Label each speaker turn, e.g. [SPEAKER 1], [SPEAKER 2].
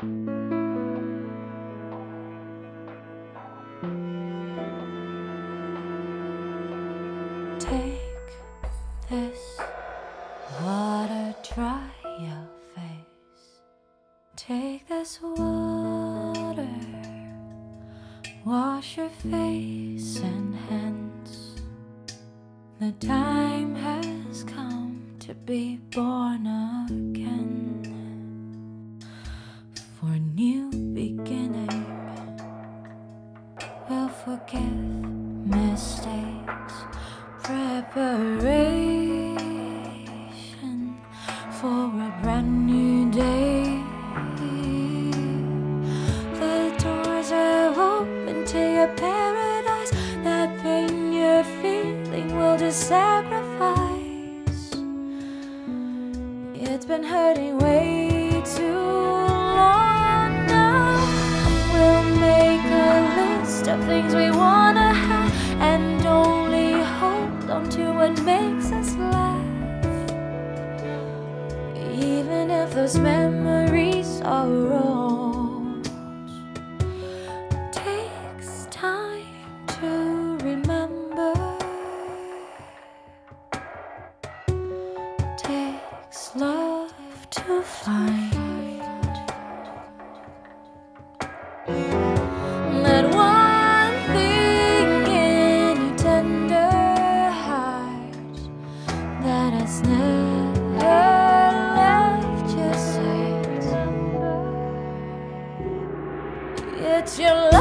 [SPEAKER 1] Take this water, dry your face. Take this water, wash your face and hands. The time has come to be born again. Forgive mistakes, preparation for a brand new day. The doors are open to your paradise. That pain you're feeling will just sacrifice. It's been hurting way too makes us laugh. Even if those memories are old, takes time to remember. Takes love to find. it's your love.